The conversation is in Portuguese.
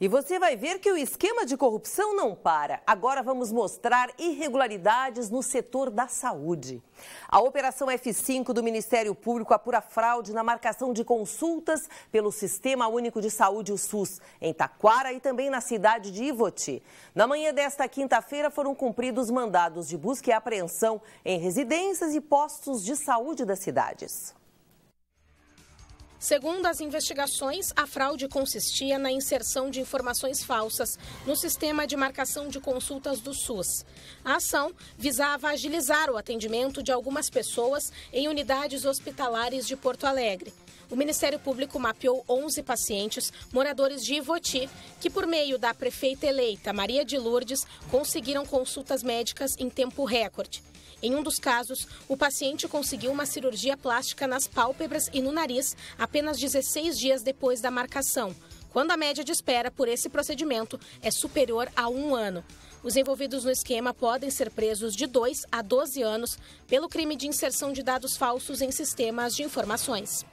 E você vai ver que o esquema de corrupção não para. Agora vamos mostrar irregularidades no setor da saúde. A Operação F5 do Ministério Público apura fraude na marcação de consultas pelo Sistema Único de Saúde, o SUS, em Taquara e também na cidade de Ivoti. Na manhã desta quinta-feira foram cumpridos mandados de busca e apreensão em residências e postos de saúde das cidades. Segundo as investigações, a fraude consistia na inserção de informações falsas no sistema de marcação de consultas do SUS. A ação visava agilizar o atendimento de algumas pessoas em unidades hospitalares de Porto Alegre. O Ministério Público mapeou 11 pacientes moradores de Ivoti, que, por meio da prefeita eleita Maria de Lourdes, conseguiram consultas médicas em tempo recorde. Em um dos casos, o paciente conseguiu uma cirurgia plástica nas pálpebras e no nariz apenas 16 dias depois da marcação, quando a média de espera por esse procedimento é superior a um ano. Os envolvidos no esquema podem ser presos de 2 a 12 anos pelo crime de inserção de dados falsos em sistemas de informações.